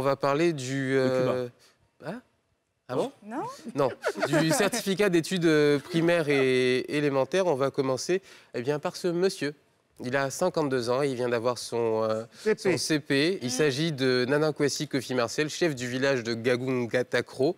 On va parler du... euh, hein? Ah bon? Non Non, du certificat d'études euh, primaires et élémentaires. On va commencer eh bien, par ce monsieur. Il a 52 ans, il vient d'avoir son, euh, son CP. Il s'agit de Nana Kwasi Kofi Marcel, chef du village de Gagungatakro.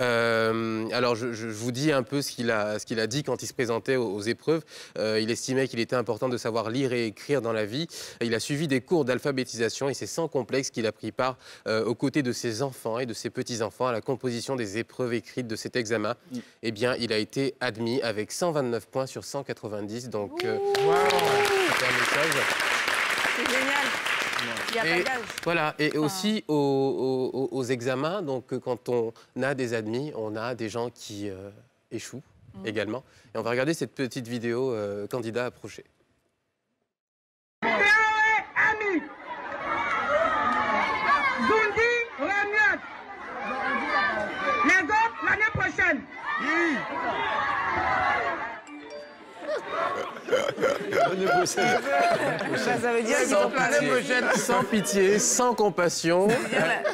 Euh, alors, je, je vous dis un peu ce qu'il a, ce qu'il a dit quand il se présentait aux, aux épreuves. Euh, il estimait qu'il était important de savoir lire et écrire dans la vie. Il a suivi des cours d'alphabétisation et c'est sans complexe qu'il a pris part euh, aux côtés de ses enfants et de ses petits-enfants à la composition des épreuves écrites de cet examen. Eh bien, il a été admis avec 129 points sur 190. Donc, euh, c'est un message. C'est génial. Il n'y a Et pas d'âge. voilà, et aussi aux, aux- aux examens, donc euh, quand on a des admis, on a des gens qui euh, échouent également. Et on va regarder cette petite vidéo euh, candidat approché. Ami. Zundi Remiot. Les autres l'année prochaine. Ça, ça veut dire Sans pitié, sans pitié, sans compassion.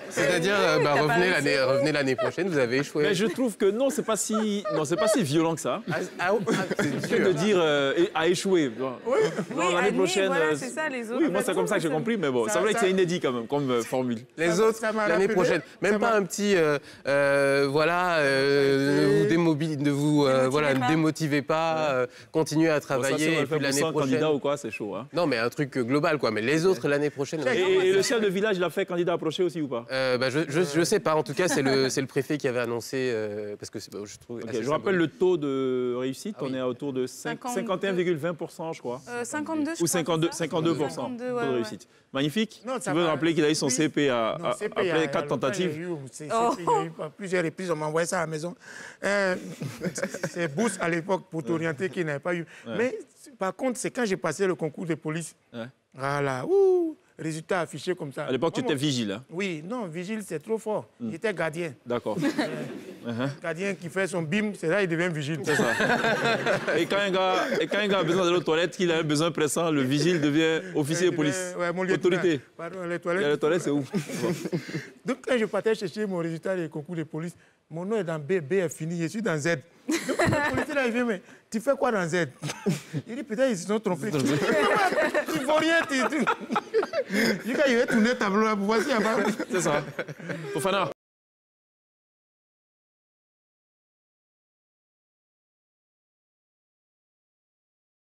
C'est-à-dire, bah, revenez l'année revenez l'année prochaine, vous avez échoué. Mais je trouve que non, c'est pas si, non, c'est pas si violent que ça. Ah, ah, ah, c'est Que de dire euh, à échouer. Oui, Non, l'année prochaine. voilà, euh, c'est ça, les autres. Oui, moi c'est comme ça que j'ai compris, mais bon, Ça- c'est vrai que ça- c'est inédit quand même comme euh, formule. Les Ça- autres, ça l'année prochaine. Même ça pas un petit, euh, euh, voilà, euh, ne vous ne vous, euh, Démotivez voilà, ne démotivez pas, continuez à Bon, ça, si travailler. l'année 100 prochaine. candidats ou quoi, c'est chaud. Hein. Non, mais un truc euh, global, quoi. Mais les autres, l'année prochaine. Et, et- et le chef de village, il a fait candidat approché aussi ou pas? Euh, bah, je, je, je sais pas. En tout cas, c'est le, c'est le préfet qui avait annoncé euh, parce que bah, je trouve. Je rappelle le taux de réussite, Ah oui. on est autour de cinq- 52. 51,20%, je crois. Euh, 52, je Ou crois, 52, c'est ça 52%, 52, taux ouais, de ouais. réussite. Magnifique. Non, tu veux rappeler qu'il a eu son. CP à, Non, à- CP, il y a- après quatre tentatives. eu- Oh. CP, il y a eu plusieurs reprises, on m'a envoyé ça à la maison. Euh, c'est bourse à l'époque pour t'orienter qui n'avait pas eu. Mais par contre, c'est quand j'ai passé le concours de police. Voilà, ouh, résultat affiché comme ça. À l'époque, tu étais vigile. hein. Oui, non, vigile, c'est trop fort. Il était gardien. D'accord. Gardien qui fait son bim, c'est là il devient vigile. C'est ça. Et quand, un gars, et quand un gars a besoin d'aller aux toilettes, qu'il a un besoin pressant, le vigile devient officier de Il police. ouais, mon. Autorité. Pardon, les Et toilettes. à la toilette, c'est où? Donc, quand je partais chercher mon résultat des concours de police, mon nom est dans B, B est fini, je suis dans Z. Donc, le policier là, il vient, mais tu fais quoi dans Z? Il dit, peut-être ils se sont trompés. Il ne faut rien. Tu, dis, quand il va tourner le tableau là, voici, là-bas. C'est ça. Fofana.